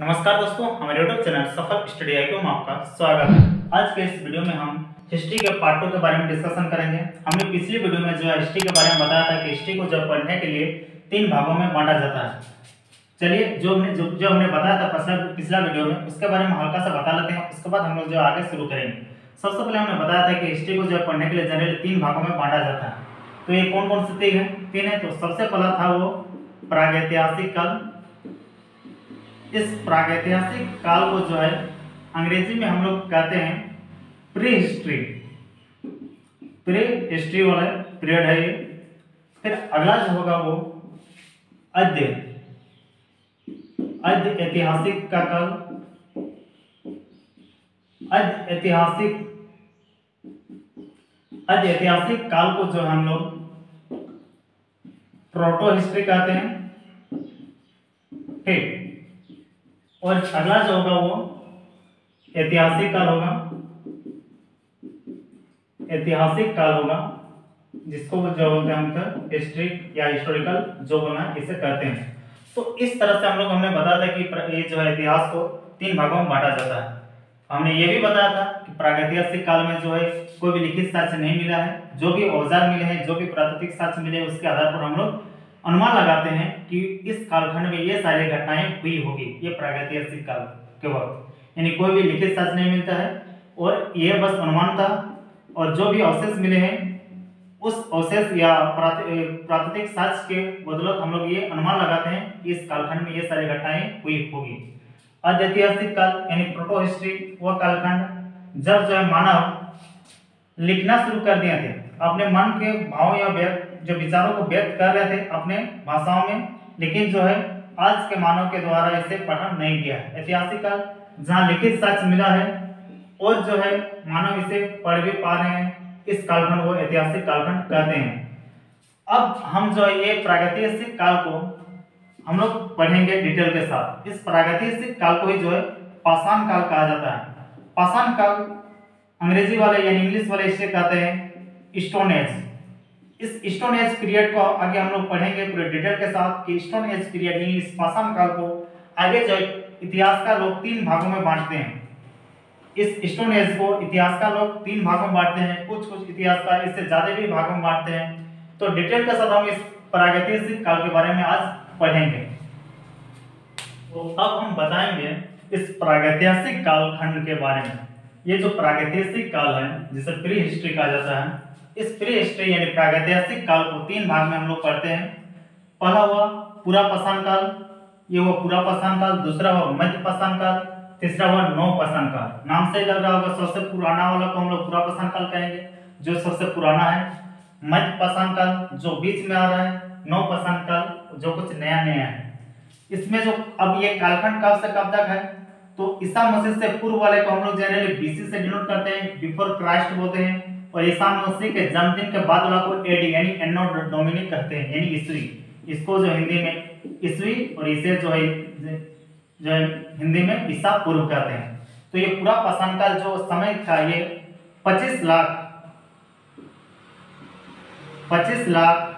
नमस्कार दोस्तों हमारे YouTube channel Safal study I में आपका स्वागत है। आज के इस वीडियो में हम हिस्ट्री के पार्ट के बारे में डिस्कशन करेंगे। हमने पिछली वीडियो में जो है हिस्ट्री के बारे में बताया था कि हिस्ट्री को जब पढ़ने के लिए तीन भागों में बांटा जाता है। चलिए जो हमने जो, जो हमने बताया था पिछला पिछला वीडियो में उसके बारे में हल्का सा बता लेते हैं। उसके बाद हम लोग जो आगे शुरू करेंगे। सबसे पहले हमने बताया था कि हिस्ट्री को जो पढ़ने के लिए जनरली तीन भागों में बांटा जाता है। तो ये कौन कौन से तीन है? तीन है तो सबसे पहला था वो प्रागैतिहासिक काल इस प्रागैतिहासिक काल को जो है, अंग्रेज़ी में हम लोग कहते हैं प्री हिस्ट्री प्री हिस्ट्री वाला पीरियड है ये। फिर अगला जो होगा वो अद्य ऐतिहासिक का काल। ऐतिहासिक। अद्य ऐतिहासिक काल को जो हम लोग प्रोटो हिस्ट्री कहते हैं। ठीक। और अगला जो होगा वो ऐतिहासिक काल होगा। ऐतिहासिक काल होगा, जिसको जो बोलते हैं हम हिस्ट्री या हिस्टोरिकल जो बोलना है, इसे कहते हैं। तो इस तरह से हम लोग, हमने बताया था कि ये जो है इतिहास को तीन भागों में बांटा जाता है। हमने ये भी बताया था कि प्रागैतिहासिक काल में जो है कोई भी लिखित साक्ष्य नहीं मिला है। जो भी औज़ार मिले हैं, जो भी प्राकृतिक साक्ष्य मिले हैं, उसके आधार पर हम लोग अनुमान लगाते हैं कि इस कालखंड में ये सारी घटनाएँ हुई होगी, ये प्रागैतिहासिक काल के वक्त। यानी कोई भी लिखित साक्ष्य नहीं मिलता है, और ये बस अनुमान था, और जो भी अवशेष मिले हैं, उस अवशेष या प्राकृतिक साक्ष्य के बदौलत हम लोग ये अनुमान लगाते हैं कि इस कालखंड में ये सारी घटनाएँ हुई होगी। अद्यतिहासिक काल, यानी प्रोटो हिस्ट्री वह कालखंड जब जो है मानव लिखना शुरू कर दिए थे। अपने मन के भाव या व्यक्त जो विचारों को व्यक्त कर रहे थे अपने भाषाओं में, लेकिन जो है, आज के मानव के द्वारा इसे पढ़ा नहीं गया ऐतिहासिक काल जहाँ लिखित साक्ष्य मिला है, और जो है, मानव इसे पढ़ भी पा रहे हैं, इस कालखंड को ऐतिहासिक कालखंड कहते हैं। अब हम जो है, ये प्रागैतिहासिक काल को हम लोग पढ़ेंगे डिटेल के साथ। इस प्रागैतिहासिक काल को ही जो है, पाषाण काल कहा जाता है। पाषाण काल अंग्रेज़ी वाले यानी इंग्लिश वाले इसे कहते हैं, स्टोन एज। इस स्टोन एज पीरियड को आगे हम लोग पढ़ेंगे पूरे डिटेल के साथ कि स्टोन एज पीरियड यानी इस पाषाण काल को आगे जो इतिहास का लोग तीन भागों में बांटते हैं। इस स्टोन एज को इतिहास का लोग तीन भागों में बांटते हैं कुछ कुछ इतिहास का इससे ज़्यादा भी भागों में बांटते हैं। तो डिटेल के साथ हम इस प्रागैतिहासिक काल के बारे में आज पढ़ेंगे। तो अब हम बताएँगे इस प्रागैतिहासिक काल खंड के बारे में। ये जो प्रागैतिहासिक काल है, जिसे प्री हिस्ट्री कहा जाता है इस प्री हिस्ट्री यानी प्रागैतिहासिक काल को तीन भाग में हम लोग पढ़ते हैं। पहला हुआ पूरा पाषाण काल, ये हुआ पूरा पाषाण काल, दूसरा हुआ मध्य पाषाण काल, तीसरा हुआ नौ पाषाण काल। नाम से लग रहा होगा, सबसे पुराना वाला को हम लोग पूरा पाषाण काल कहेंगे, जो सबसे पुराना है। मध्य पाषाण काल, जो बीच में आ रहा है नौ पाषाण काल, जो कुछ नया नया है। इसमें जो अब ये कालखंड कब से कब तक है तो ईसा मसीह से पूर्व वाले को हम लोग जनरली बीसी से डिनोट करते हैं बिफोर क्राइस्ट बोलते हैं। और ईसा मसीह के जन्मदिन के बाद वाला को एडी यानी एनो डोमिनी कहते हैं, यानी ईस्वी। इसको जो हिंदी में ईस्वी और इसे जो है, जो हिंदी में ईसा पूर्व कहते हैं। तो ये पूरा पाषाण काल जो समय था, ये 25 लाख 25 लाख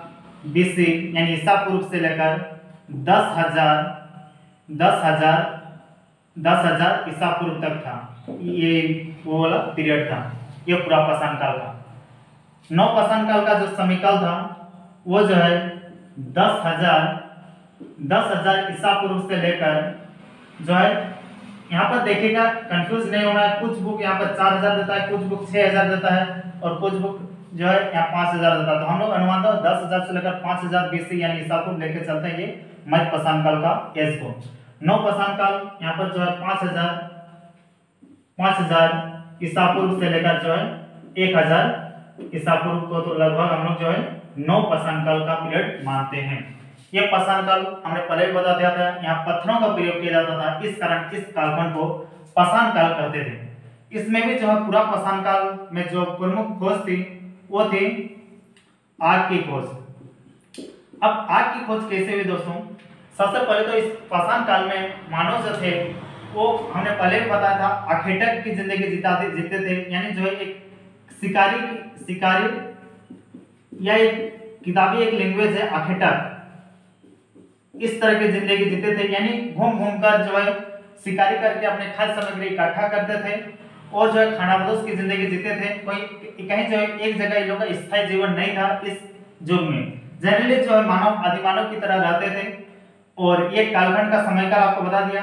बीसी यानी ईसा पूर्व से लेकर दस हज़ार दस हज़ार दस हज़ार ईसा पूर्व तक था। ये वो वाला पीरियड था, ये पूरा पाषाण काल का नौ पाषाण काल का जो समीकाल था, वो जो है दस हज़ार दस हज़ार ईसा पूर्व से लेकर जो है, यहाँ पर देखिएगा कंफ्यूज नहीं होना है, कुछ बुक यहाँ पर चार हज़ार देता है, कुछ बुक छह हज़ार देता है, और कुछ बुक जो है यहाँ पाँच हज़ार देता है। तो हम लोग अनुमान था दस हज़ार से लेकर पाँच हज़ार बीसी यानी ईसा पूर्व लेके चलते हैं ये मध्य पाषाण काल का एज को। नौ पाषाण काल यहाँ पर जो है पाँच हज़ार पाँच हज़ार ईसा पूर्व से लेकर जो है एक हज़ार ईसा पूर्व को तो लगभग हम लोग जो है नौ काल का पीरियड मानते हैं। ये पाषाण काल हमने पहले भी बता दिया था, यहाँ पत्थरों का प्रयोग किया जाता था, इस कारण इस कालखंड को पाषाण काल कहते थे। इसमें भी जो है पूरा पाषाण काल में जो प्रमुख खोज थी, वो थी आग की खोज अब आग की खोज कैसे हुई दोस्तों? सबसे पहले तो इस पाषाण काल में मानव जो थे, वो हमने पहले भी बताया था, अखेटक की ज़िंदगी जीताते जीते थे, यानी जो है एक शिकारी शिकारी, या एक किताबी एक लैंग्वेज है अखेटक इस तरह की ज़िंदगी जीते थे, यानी घूम घूम कर जो है, शिकारी करके अपने खाद्य सामग्री इकट्ठा करते थे और जो है खानाबदोश की ज़िंदगी जीते थे। कोई कहीं जो है, एक जगह लोगों का स्थायी जीवन नहीं था इस युग में। जनरली जो है, मानव, आदिमानव की तरह रहते थे। और ये कालखंड का समय काल आपको बता दिया।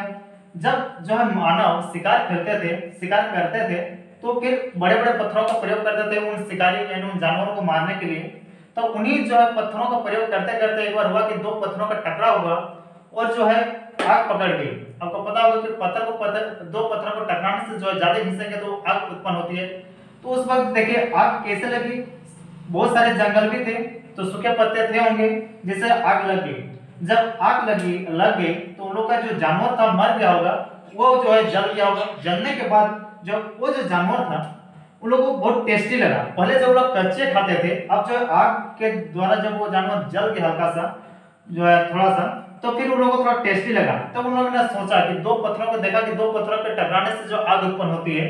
जब जो है, मानव शिकार खेलते थे, शिकार करते थे तो फिर बड़े बड़े पत्थरों का प्रयोग करते थे उन शिकारी यानी उन जानवरों को मारने के लिए। तो उन्हीं जो है पत्थरों का प्रयोग करते करते एक बार हुआ कि दो पत्थरों का टकराव हुआ और जो है आग पकड़ गई। आपको पता होगा कि पत्थर को पत्थर, दो पत्थरों को टकराने से जो है ज़्यादा घिसेंगे तो आग उत्पन्न होती है। तो उस वक्त देखिए आग कैसे लगी? बहुत सारे जंगल भी थे तो सूखे पत्ते थे होंगे जिससे आग लग गई। जब आग लगी, लग गई तो उन लोग का जो जानवर था मर गया होगा, वो जो है जल गया होगा। जलने के बाद जब वो जो जानवर था, उन लोगों को बहुत टेस्टी लगा। पहले जब लोग कच्चे खाते थे, अब जो आग के द्वारा जब वो जानवर जल गया हल्का सा जो है थोड़ा सा तो फिर उन लोगों को थोड़ा टेस्टी लगा। तब उन लोगों ने सोचा कि दो पत्थरों को देखा कि दो पत्थरों के टकराने से जो आग उत्पन्न होती है,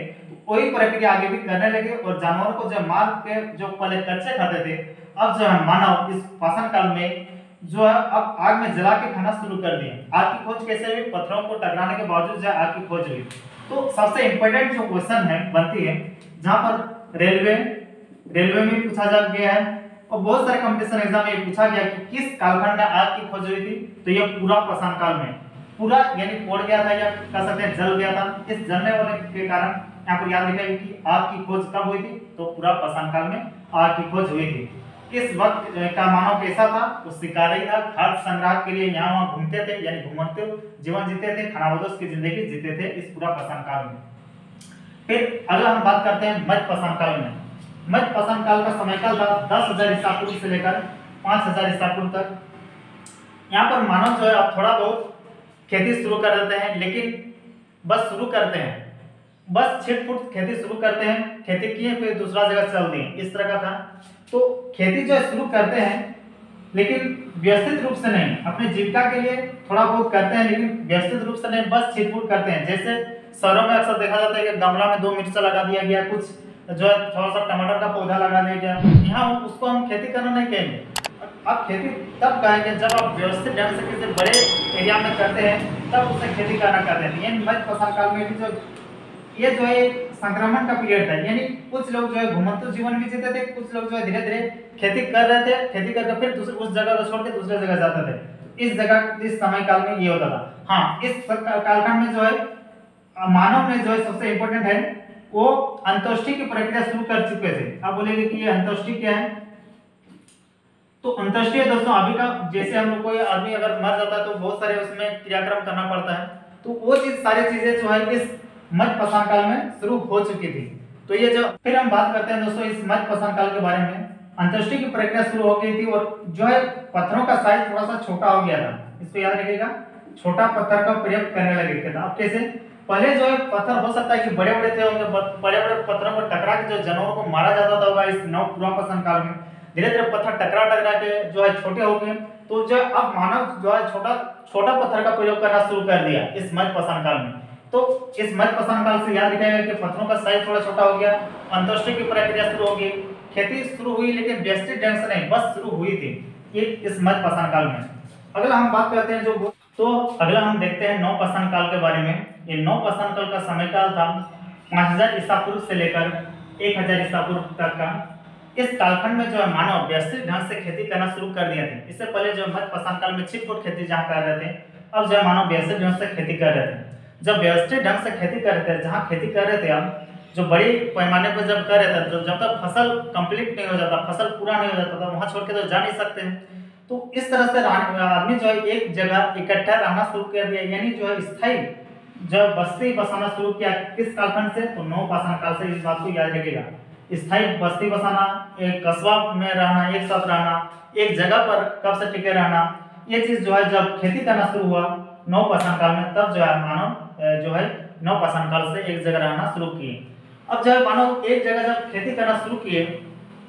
वही प्रक्रिया आगे भी करने लगे और जानवरों को जो मार के जो पहले कच्चे खाते थे, अब जो है मानव इस पाषाण काल में जो है अब आग में जला के खाना शुरू कर दिए। आग की खोज कैसे हुई? पत्थरों को टकराने के बावजूद जो आग की खोज हुई। तो सबसे इंपॉर्टेंट जो क्वेश्चन है, बनती है, जहाँ पर रेलवे रेलवे में पूछा जा गया है, और बहुत सारे कंपटीशन एग्ज़ाम में पूछा गया कि किस कालखंड में आग की खोज हुई थी तो ये पूरा पाषाण काल में। पूरा यानी फोड़ गया था या कह सकते हैं जल गया था, इस जलने वाले के कारण यहाँ पर याद रखेगा कि आग की खोज कब हुई थी तो पूरा पाषाण काल में आग की खोज हुई थी। इस वक्त का मानव कैसा था, वो शिकारी था। खाद्य संग्रह के लिए यहाँ वहाँ घूमते थे, यानी घूमते जीवन जीते थे खानाबदोश की ज़िंदगी जीते थे, इस पूरा पाषाण काल में। फिर अगला हम बात करते हैं मध्य पाषाण काल में। मध्य पाषाण काल का समय काल था दस हज़ार ईसा पूर्व से लेकर पाँच हज़ार ईसा पूर्व तक। यहाँ पर मानव जो है, अब थोड़ा बहुत खेती शुरू कर देते हैं, लेकिन बस शुरू करते हैं। बस छिट फुट खेती शुरू करते हैं, खेती किए, फिर दूसरा जगह चल दिए। इस तरह का था। तो खेती जो शुरू करते हैं, लेकिन व्यवस्थित रूप से नहीं। अपने जीविका के लिए थोड़ा बहुत करते हैं, लेकिन व्यवस्थित रूप से नहीं, बस छिट फुट करते हैं। जैसे शहरों में अक्सर देखा जाता है कि गमला में दो मिर्चा लगा दिया गया, कुछ जो है थोड़ा सा टमाटर का पौधा लगा दिया गया। यहाँ उसको हम खेती करना नहीं कहेंगे। आप खेती तब कहेंगे जब आप व्यवस्थित ढंग से किसी बड़े एरिया में करते हैं, तब उससे खेती करना करते हैं। मध्य पसार काल में भी जो ये जो है संक्रमण का पीरियड था, यानी कुछ लोग जो है घुमंतु जीवन भी जीते थे, कुछ लोग जो है धीरे धीरे खेती कर रहे थे, खेती करके फिर दूसरे, उस जगह को छोड़ के दूसरे जगह जाते थे। इस जगह, इस समय काल में ये होता था। हाँ इस कालखंड में जो है, मानव में जो है सबसे इंपॉर्टेंट है, वो अंतोष्टि की प्रक्रिया शुरू कर चुके थे। आप बोलेंगे कि ये अंतोष्टि क्या है? तो अंतोष्टि दोस्तों, अभी का जैसे हम लोग कोई आदमी अगर मर जाता है तो बहुत सारे उसमें क्रियाक्रम करना पड़ता है। तो वो चीज़, सारी चीज़ें जो है इस मध्य पसाण काल में शुरू हो चुकी थी। तो ये जो फिर हम बात करते हैं दोस्तों इस मध्य पसाण काल के बारे में। अंतोष्टि की प्रक्रिया शुरू हो गई थी और जो है पत्थरों का साइज़ थोड़ा सा छोटा हो गया था। इसको याद रखिएगा, छोटा पत्थर का प्रयोग करने लगे थे। अब कैसे? पहले जो है पत्थर हो सकता है कि बड़े बड़े थे होंगे बड़े बड़े पत्थरों को टकरा के जो जानवरों को मारा जाता था होगा इस नव पुरापसन काल में। धीरे धीरे पत्थर टकरा टकरा के जो है छोटे हो गए। तो जो अब मानव जो है छोटा छोटा पत्थर का प्रयोग करना शुरू कर दिया इस मध्य पसन काल में। तो इस मध्य पसन काल से याद रखेगा कि पत्थरों का साइज़ थोड़ा छोटा हो गया अंतोष्टि की प्रक्रिया शुरू हो गई। खेती शुरू हुई, लेकिन व्यवस्थित ढंग से नहीं, बस शुरू हुई थी। ये इस मध्य पसन काल में। अगला हम बात करते हैं जो तो अगला हम देखते हैं नौ पसन काल के बारे में। ये नौ पाषाण काल का समय काल था पाँच हज़ार ईसा पूर्व से लेकर एक हज़ार ईसा पूर्व तक का। इस कालखंड में जो है मानव व्यवस्थित ढंग से खेती करना शुरू कर दिया थे। इससे पहले जो मध्य पाषाण काल में छिटपुट खेती जहाँ कर रहे थे, अब जो है मानव व्यवस्थित ढंग से खेती कर रहे थे। जब व्यवस्थित ढंग से खेती कर रहे थे, जहाँ खेती कर रहे थे हम, जो बड़े पैमाने पर जब कर रहे थे तो जब तक फ़सल कंप्लीट नहीं हो जाता, फ़सल पूरा नहीं हो जाता था, वहाँ छोड़ के तो जा नहीं सकते तो इस तरह से आदमी जो है एक जगह इकट्ठा रहना शुरू कर दिया, यानी जो है स्थायी जब बस्ती बसाना शुरू किया किस कालखंड से? तो नौ पाषाण काल से इस बात को याद रखेगा स्थायी बस्ती बसाना, एक कस्बा में रहना, एक साथ रहना, एक जगह पर कब से टिके रहना, ये चीज़ जो है जब खेती करना शुरू हुआ, नौ पाषाण काल में, तब जो है मानव जो है नौ पाषाण काल से एक जगह रहना शुरू किए। अब जो है मानो एक जगह जब खेती करना शुरू किए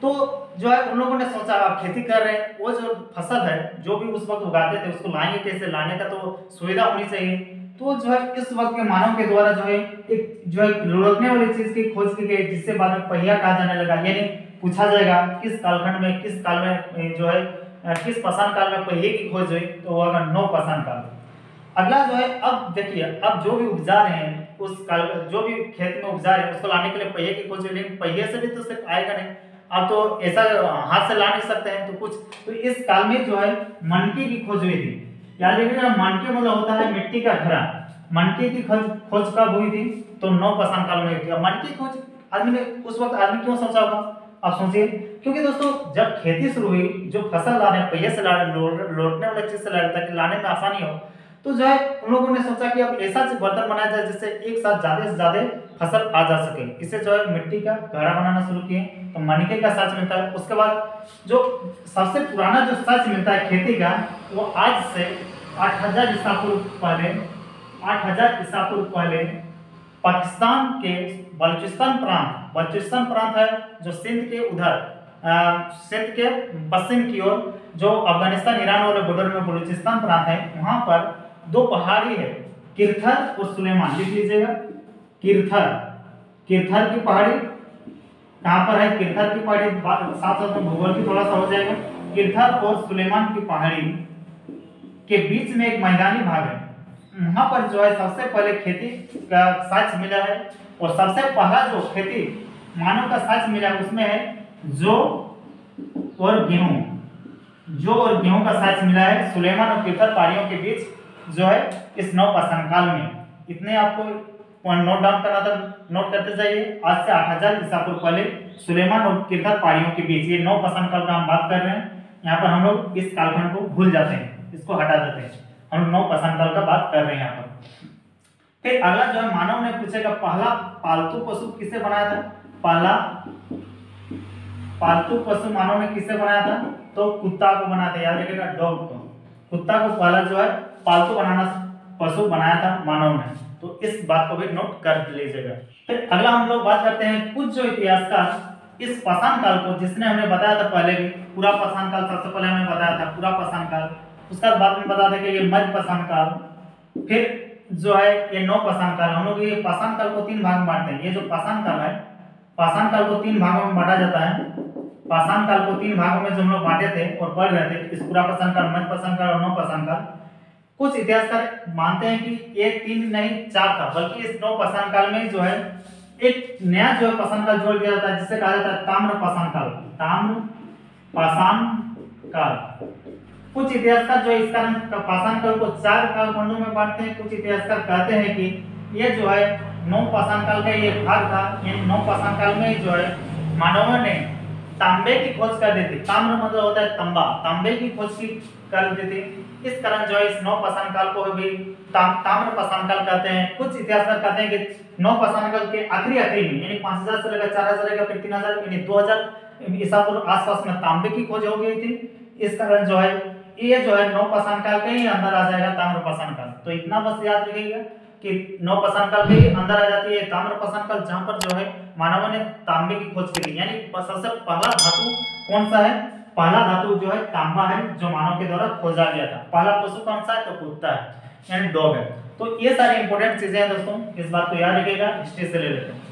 तो जो है उन लोगों ने सोचा, आप खेती कर रहे हैं, वो जो फ़सल है, जो भी उस वक्त उगाते थे, उसको लाएँगे कैसे? लाने का तो सुविधा होनी चाहिए। तो जो है इस वक्त के मानव के द्वारा जो है एक जो है लुढ़कने वाली चीज़ की खोज की गई, जिससे बाद में पहिया कहा जाने लगा। यानी पूछा जाएगा, किस कालखंड में, किस काल में, जो है, किस पाषाण काल में पहिए की खोज हुई? तो वो अगर नौ पाषाण काल अगला जो है, अब देखिए, अब जो भी उपजा रहे हैं, उस काल, जो भी खेत में उपजा रहे हैं, उसको लाने के लिए पहिए की खोज लेकिन पहिए से भी तो सिर्फ़ आएगा नहीं अब तो ऐसा हाथ से ला नहीं सकते हैं तो कुछ। तो इस काल में जो है मनकी की खोज हुई थी। याद रखिएगा मनकी मतलब होता है मिट्टी का घड़ा। मनकी की खोज खोज कब हुई थी? तो नौ पसान काल में हुई थी। मनकी खोज, आदमी ने, उस वक्त आदमी क्यों सोचा होगा? आप सोचिए, क्योंकि दोस्तों, जब खेती शुरू हुई, जो फ़सल ला रहे पहिए से ला रहे लौटने वाले चीज़ से ला ताकि लाने में आसानी हो तो जो है, उन लोगों ने सोचा कि अब ऐसा बर्तन बनाया जाए जिससे एक साथ ज़्यादा से ज़्यादा फ़सल आ जा सके। इसे जो है, मिट्टी का घड़ा बनाना शुरू किए तो मणिके का सच मिलता है। उसके बाद जो सबसे पुराना जो सच मिलता है खेती का, वो आज से आठ हज़ार ईसा पूर्व पहले, आठ हज़ार ईसा पूर्व पहले पाकिस्तान के बलूचिस्तान प्रांत बलूचिस्तान प्रांत है जो सिंध के उधर सिंध के पश्चिम की ओर, जो अफ़गानिस्तान, ईरान वाले बॉर्डर में बलूचिस्तान प्रांत है, वहाँ पर दो पहाड़ी है किरथर और सुलेमान, लिख लीजिएगा। किरथर किरथर की पहाड़ी, कहाँ पर है? किरथर की पहाड़ी साथ साथ भूगोल की थोड़ा सा हो जाएगा। किरथर और सुलेमान की पहाड़ी के बीच में एक मैदानी भाग है। वहाँ पर जो है, सबसे पहले खेती का साक्ष मिला है और सबसे पहला जो खेती मानव का साक्ष मिला है उसमें है जो और गेहूँ। जो और गेहूँ का साक्ष मिला है, सुलेमान और किरथर पहाड़ियों के बीच जो है, इस नौ पाषाण काल में। इतने आपको नोट डाउन करना था नोट करते जाइए। आज से आठ हज़ार ईसा पूर्व पहले सुलेमान और किरथर पहाड़ियों के बीच ये नौ पाषाण काल का हम बात कर रहे हैं। यहाँ पर हम लोग इस कालखंड को भूल जाते हैं, इसको हटा देते हैं। हम नौ पसंद का बात कर रहे हैं यहाँ पर। फिर अगला जो है, मानव ने पूछेगा, पहला पालतू पशु किसे बनाया था? पहला पालतू पशु मानव ने किसे बनाया था? तो कुत्ता को बनाया था याद रखिएगा, डॉग को। कुत्ता को पहला जो है पालतू बनाना, पशु बनाया था मानव ने। तो इस बात को भी नोट कर लीजिएगा। फिर अगला हम लोग बात करते हैं कुछ जो इतिहासकार इस पाषाण काल को, जिसने हमें बताया था पहले भी, पूरा पाषाण काल, सबसे पहले हमें बताया था पूरा पाषाण काल। उसका बाद में बता दें कि ये मध्य पाषाण काल, फिर जो है ये नौ पाषाण काल। हम लोग ये पाषाण काल को तीन भाग में बांटते हैं। ये जो पाषाण काल है पाषाण काल को तीन भागों में बांटा जाता है। पाषाण काल को तीन भागों में जो हम लोग बांटे थे और पढ़ रहे थे, इस पूरा पाषाण काल, मध्य पाषाण काल और नौ पाषाण काल कुछ इतिहासकार मानते हैं कि ये तीन नहीं, चार था, बल्कि इस नौ पाषाण काल में जो है, एक नया जो है पाषाण काल जोड़ दिया जाता है जिसे कहा जाता है ताम्र पाषाण काल ताम्र पाषाण काल कुछ इतिहासकार जो इस कारण पाषाण काल को चार काल खंडों में बांटते हैं। कुछ इतिहासकार कहते हैं कि ये जो है नौ पाषाण काल का ये भाग था। इन नौ पाषाण काल में जो है मानवों ने तांबे की खोज कर दी थी। ताम्र मतलब होता है तंबा। तांबे की खोज की कर दी थी। इस कारण जो है इस नौ पाषाण काल को भी ताम्र पाषाण काल कहते हैं। कुछ इतिहासकार कहते हैं कि नौ पाषाण काल के आखिरी आखिरी में, यानी पाँच हज़ार से लेकर चार हज़ार फिर तीन हज़ार, यानी दो हज़ार ईसा पूर्व आसपास में तांबे की खोज हो गई थी। इस कारण जो है, ये जो है नौ पाषाण काल के ही अंदर आ जाएगा ताम्र पाषाण काल तो इतना बस याद रखिएगा कि नौ पाषाण काल के अंदर आ जाती है ताम्र पाषाण काल जहाँ पर जो है मानव ने तांबे की खोज की यानी सबसे पहला धातु कौन सा है? पहला धातु जो है तांबा है जो मानव के द्वारा खोजा गया था। पहला पशु कौन सा है? तो कुत्ता है। एंड डॉग है। तो ये सारी इंपोर्टेंट चीज़ें हैं दोस्तों। इस बात को याद रखेगा हिस्ट्री से ले लेते हैं।